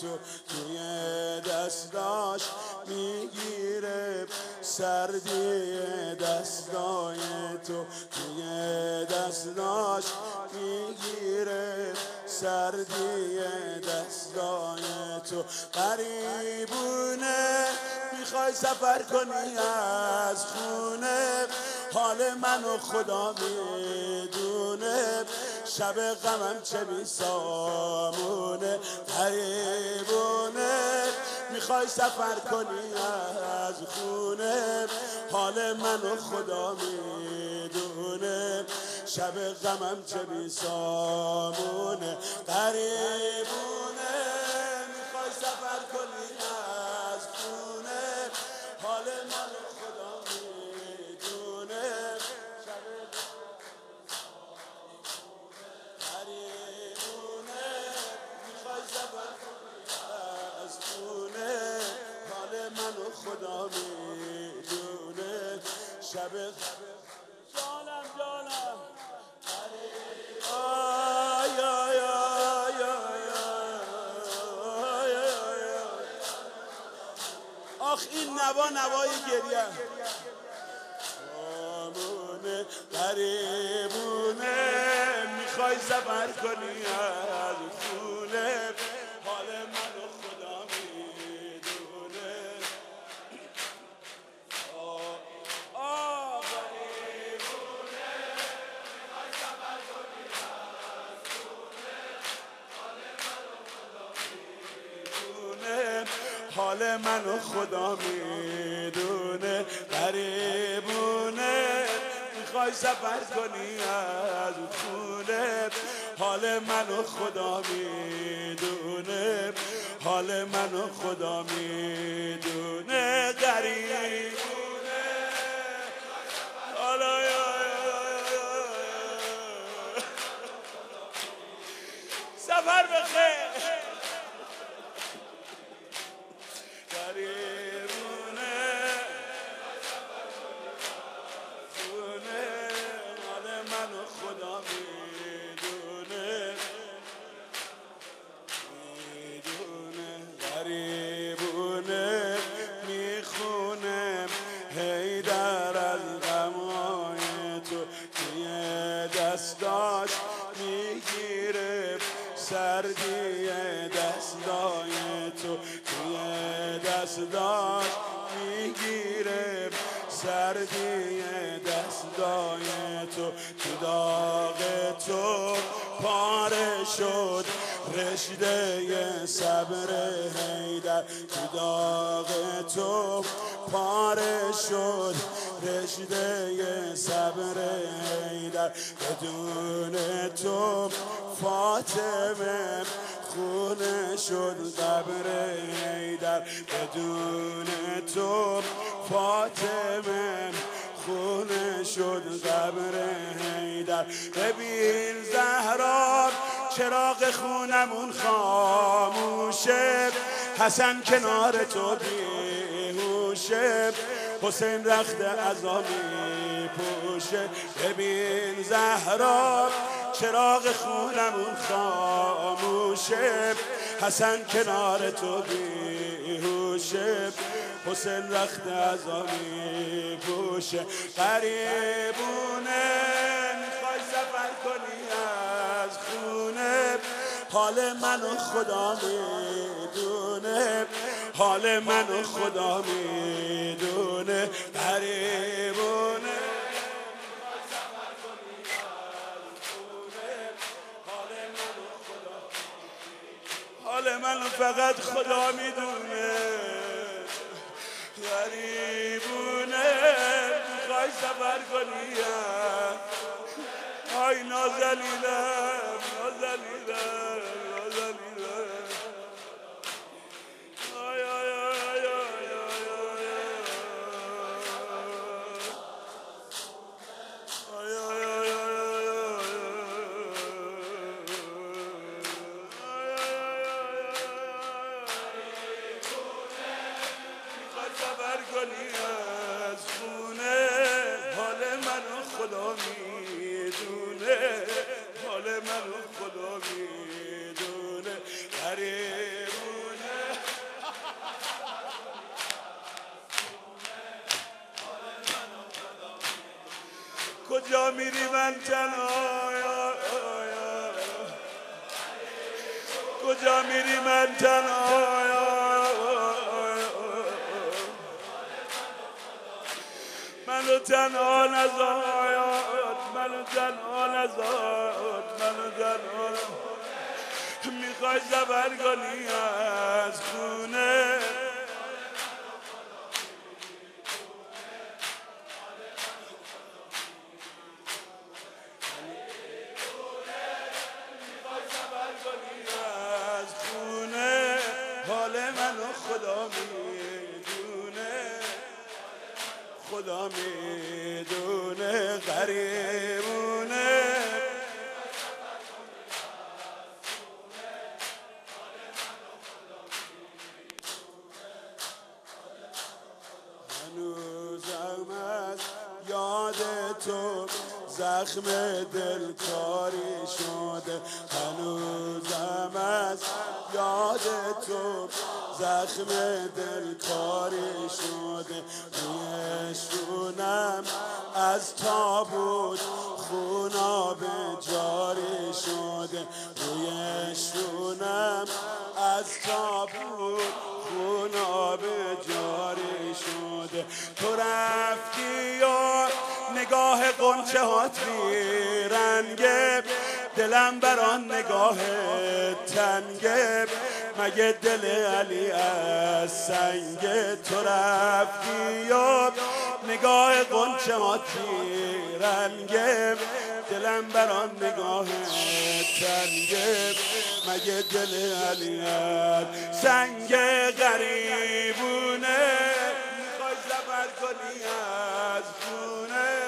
تو توی دستاش می‌گیره. سردی دستای تو توی دستاش می‌گیره. سردی دستای تو قریبونه می‌خوای سفر کنی از خونه؟ حال منو خدا می‌دونه. شب غمم چه بی سامونه غریبونه می‌خوای سفر کنی از خونه؟ حال منو خدا می‌دونه. شب غمم چه بی سامونه قریبونه شب جانم جانم آی آی آی. آخ این نوا نوای گریه آمونه قریبونه می‌خوای سفر کنی حال منو خدا می‌دونه غریبونه. می‌خوای سفر کنی از خونه؟ حال منو خدا می‌دونه. حال منو خدا می‌دونه. غریبونه. سردی دستای تو؟ توی دستاش می‌گیره. سردی دستای تو؟ تو داغ تو پاره شد. رشته صبر هیدر تو داغ تو پاره شد. رشته صبر هیدر بدون تو فاطمه خونه شد قبر هیدر بدون تو فاطمه خونه شد قبر هیدر ببین زهرا چراغ خونمون خاموشه حسن کنار تو بیهوشه. حسین رخت عذابی پوشه. ببین زهرا چراغ خونمون خاموشه. حسن کنار تو بیهوشه. حسین رخت عذابی پوشه. قریبونه می‌خوای سفر کنی از خونه؟ حال منو خدا می‌دونه. حال منو خدا می‌دونه. قریبونه حال منو فقط خدا می‌دونه غریبونه می‌خوای سفر کنی آی نازلیلم نازلیلم میری من تنها کجا میری من تنها منو تنها نزاد منو تنها نزاد منو تنها می‌خوای زبر کنی از خونه؟ خدا می‌دونه غریبونه. هنوزم از یاد تو زخم دلکاری شده. هنوزم از یاد تو زخم دلکاری شده. رویشونم از تابوت خونا به جاری شده. رویشونم از تابوت خونا به جاری شده. تو رفتی و نگاه قنچه هات رنگه دلم بران نگاه تنگه. مگه دل علی از سنگ تو رفتی و نگاه قنچه هات رنگه دلم بران نگاه تنگه مگه دل علی از سنگ غریبونه؟ می‌خوای زبر کنی از خونه؟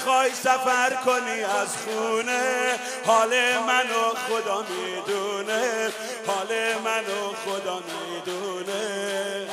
می‌خوای سفر کنی از خونه؟ حال منو خدا می‌دونه. حال منو خدا می‌دونه.